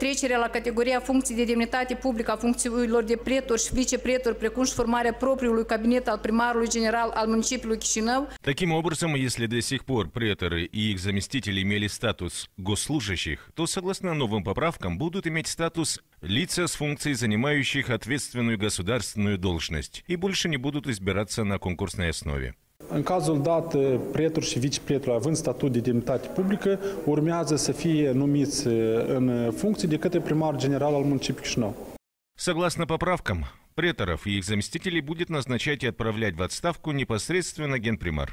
Trecerea la categoria funcții de demnitate publică a funcțiilor de pretori și vicepretori, precum și formarea propriului cabinet al primarului general al municipiului Chișinău. Таким образом, если до сих пор преторы и их заместители имели статус госслужащих, то, согласно новым поправкам, будут иметь статус лица с функцией, занимающих ответственную государственную должность, и больше не будут избираться на конкурсной основе. În cazul dat, pretori și vicepretori, având statut de demnitate publică, urmează să fie numiți în funcție de către primar general al municipiului Chișinău. Согласно поправкам, преторов и их заместителей будет назначать и отправлять в отставку непосредственно генпримар.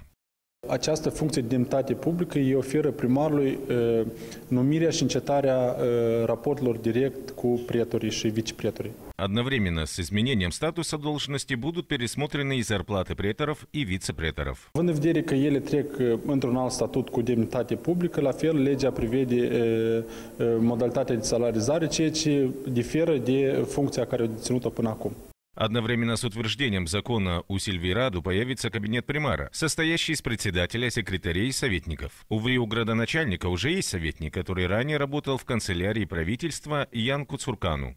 Această funcție de demnitate publică îi oferă primarului uh, numirea și încetarea uh, raportelor direct cu pretorii și vicepretorii. Одновременно с изменением статуса должности будут пересмотрены и зарплаты преторов и вице-преторов. Având în vedere că ele trec uh, într-un alt statut cu demnitate publică, la fel legea prevede uh, uh, modalitatea de salarizare, ceea ce diferă de funcția care au deținut-o până acum. Одновременно с утверждением закона у Сильвираду появится кабинет примара, состоящий из председателя, секретарей и советников. У градоначальника уже есть советник, который ранее работал в канцелярии правительства Ян Куцуркану.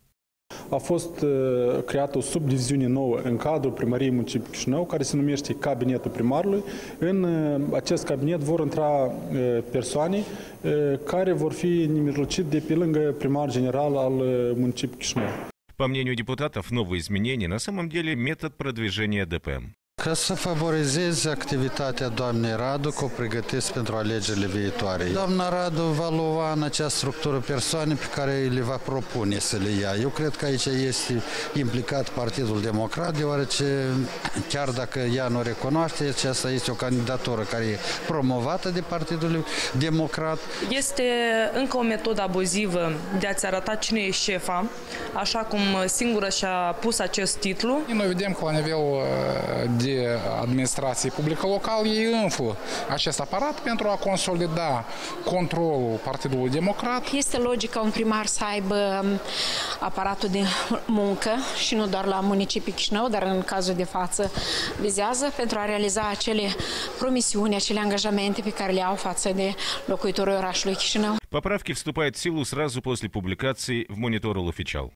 A fost uh, creată o subdiviziune nouă în cadrul primăriei municipiului Chișinău, care se numește Cabinetul Primarului. În uh, acest cabinet vor intra uh, persoane uh, care vor fi nimicite de pe lângă primar general al uh, municipiului Chișinău. По мнению депутатов, новые изменения на самом деле метод продвижения ДПМ. Ca să favorizeze activitatea doamnei Radu, că o pregătesc pentru alegerile viitoare. Doamna Radu va lua în această structură persoane pe care le va propune să le ia. Eu cred că aici este implicat Partidul Democrat, deoarece chiar dacă ea nu recunoaște, aceasta este o candidatură care e promovată de Partidul Democrat. Este încă o metodă abuzivă de a-ți arăta cine e șefa, așa cum singură și-a pus acest titlu. Noi vedem că la nivel de administrație publică locală ei înflă acest aparat pentru a consolida controlul Partidului Democrat. Este logic ca un primar să aibă aparatul de muncă și nu doar la municipiul Chișinău, dar în cazul de față vizează pentru a realiza acele promisiuni, acele angajamente pe care le au față de locuitorii orașului Chișinău. Поправки вступают в силу сразу после публикации в мониторул официал.